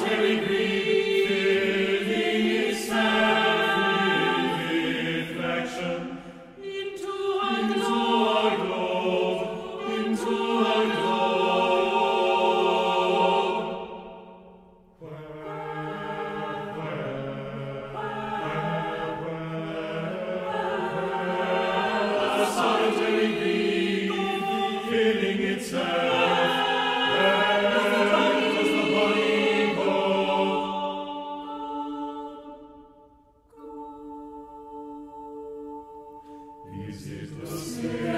grief Is it the same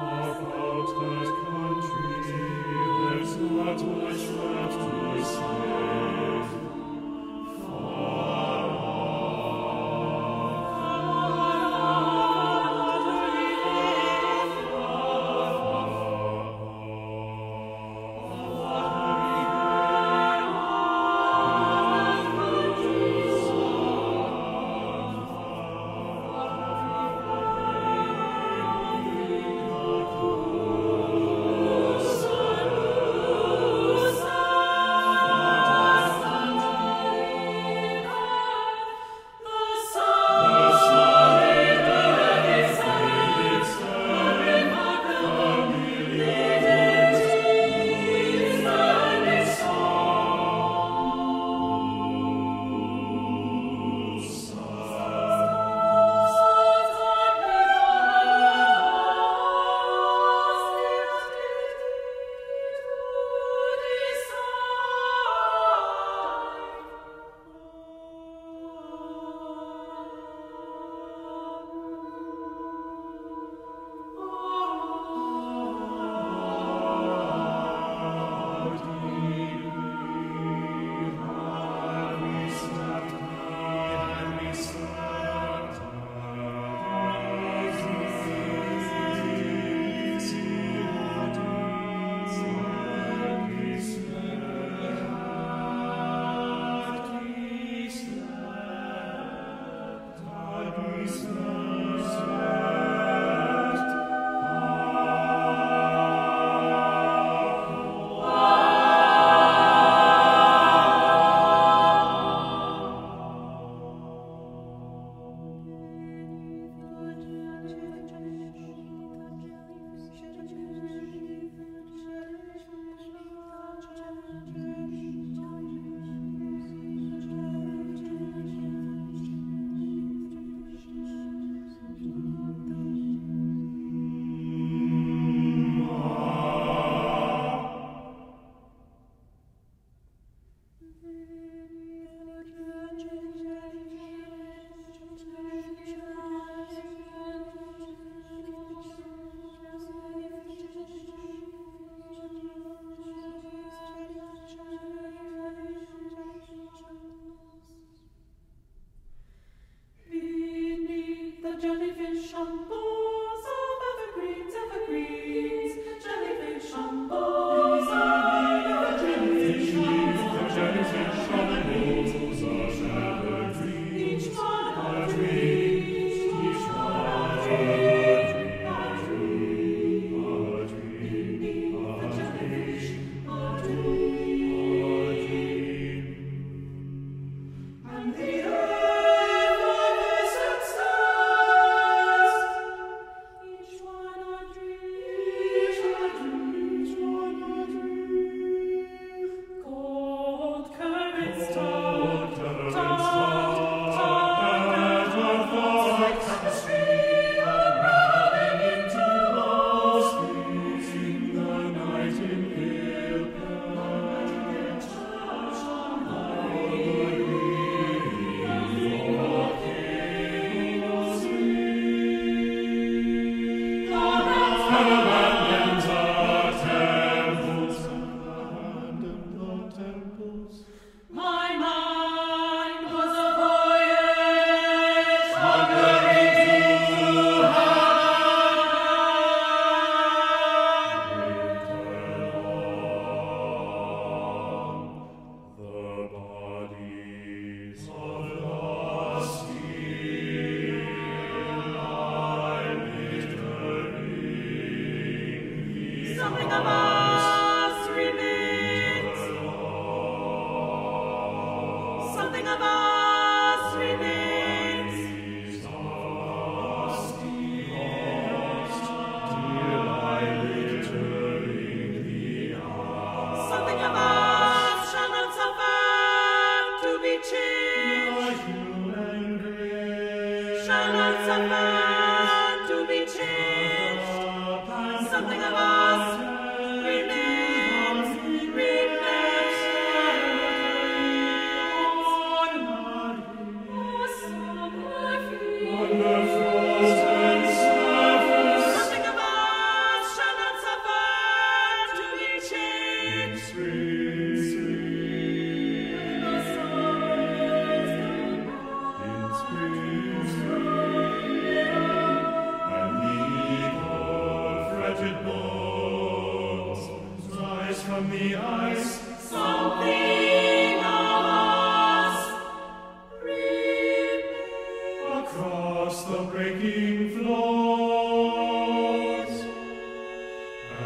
Of hosts Shampoo. something about across the breaking floods,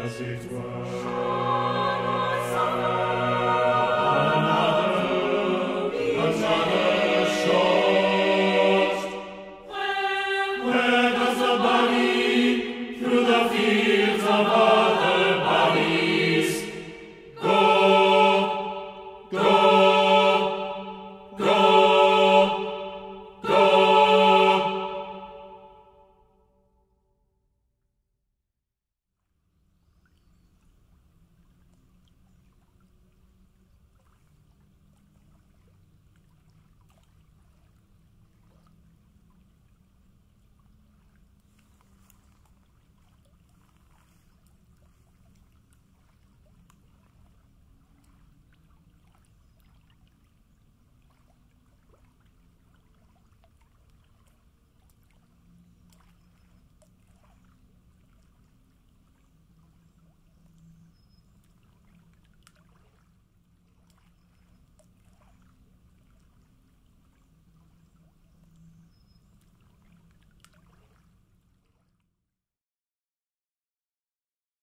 as it were.